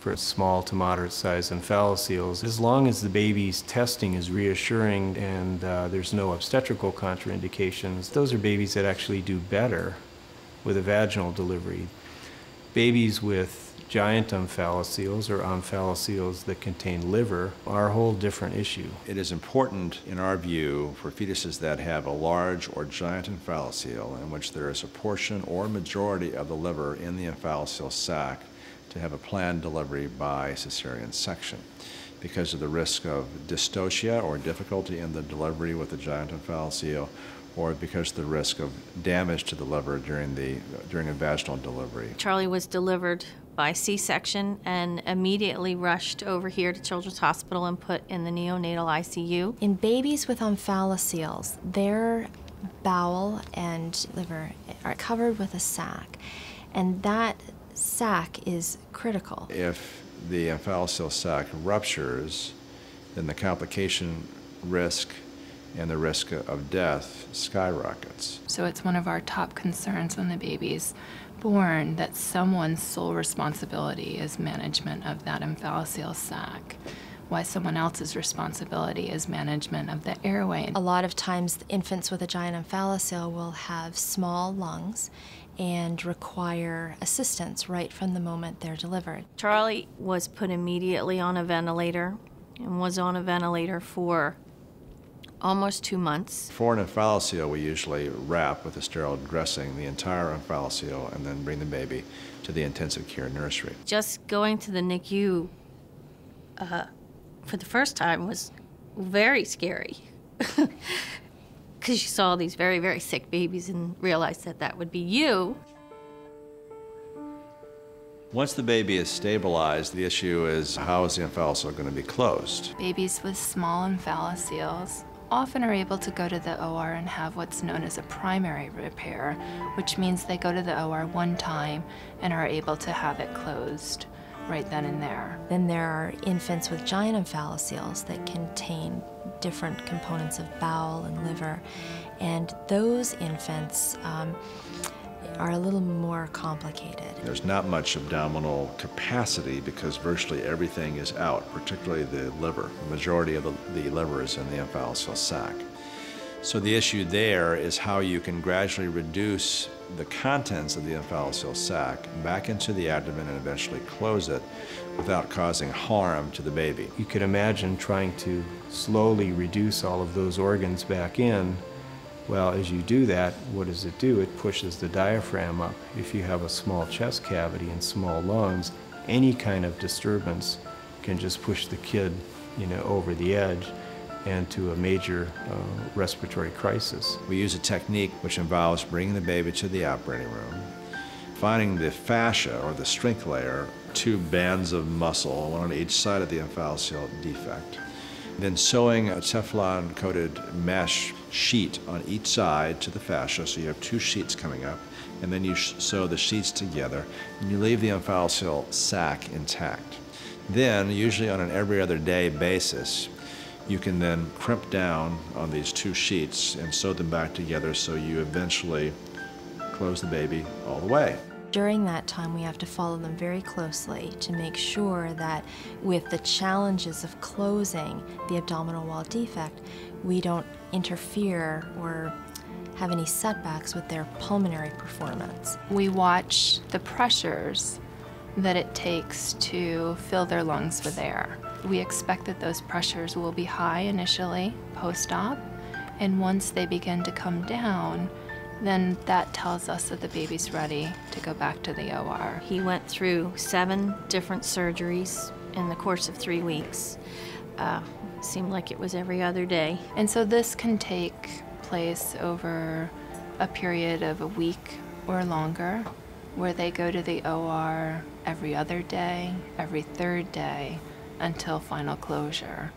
for small to moderate sized omphalocele. As long as the baby's testing is reassuring and uh, there's no obstetrical contraindications, those are babies that actually do better with a vaginal delivery. Babies with giant omphalocele or omphalocele that contain liver are a whole different issue. It is important, in our view, for fetuses that have a large or giant omphalocele in which there is a portion or majority of the liver in the omphalocele sac to have a planned delivery by cesarean section because of the risk of dystocia or difficulty in the delivery with the giant omphalocele or because of the risk of damage to the liver during, the, during a vaginal delivery. Charlie was delivered by C-section and immediately rushed over here to Children's Hospital and put in the neonatal ICU. In babies with omphaloceles, their bowel and liver are covered with a sac, and that sac is critical. If the omphalocele sac ruptures, then the complication risk and the risk of death skyrockets. So it's one of our top concerns when the baby's born that someone's sole responsibility is management of that omphalocele sac why someone else's responsibility is management of the airway. A lot of times infants with a giant omphalocele will have small lungs and require assistance right from the moment they're delivered. Charlie was put immediately on a ventilator and was on a ventilator for almost two months. For an omphalocele, we usually wrap with a sterile dressing the entire omphalocele and then bring the baby to the intensive care nursery. Just going to the NICU uh, for the first time was very scary. Because you saw these very, very sick babies and realized that that would be you. Once the baby is stabilized, the issue is how is the omphalocele going to be closed? Babies with small omphaloceles often are able to go to the OR and have what's known as a primary repair, which means they go to the OR one time and are able to have it closed right then and there. Then there are infants with giant omphalocele that contain different components of bowel and liver, and those infants um, are a little more complicated. There's not much abdominal capacity because virtually everything is out, particularly the liver. The majority of the, the liver is in the omphalocele sac. So the issue there is how you can gradually reduce the contents of the omphalocele sac back into the abdomen and eventually close it without causing harm to the baby. You could imagine trying to slowly reduce all of those organs back in well, as you do that, what does it do? It pushes the diaphragm up. If you have a small chest cavity and small lungs, any kind of disturbance can just push the kid, you know, over the edge and to a major uh, respiratory crisis. We use a technique which involves bringing the baby to the operating room, finding the fascia or the strength layer, two bands of muscle, one on each side of the omphalocele defect, then sewing a Teflon coated mesh sheet on each side to the fascia, so you have two sheets coming up, and then you sew the sheets together, and you leave the omphalocele sac intact. Then, usually on an every other day basis, you can then crimp down on these two sheets and sew them back together so you eventually close the baby all the way. During that time, we have to follow them very closely to make sure that with the challenges of closing the abdominal wall defect, we don't interfere or have any setbacks with their pulmonary performance. We watch the pressures that it takes to fill their lungs with air. We expect that those pressures will be high initially, post-op, and once they begin to come down, then that tells us that the baby's ready to go back to the OR. He went through seven different surgeries in the course of three weeks. Uh, seemed like it was every other day. And so this can take place over a period of a week or longer, where they go to the OR every other day, every third day, until final closure.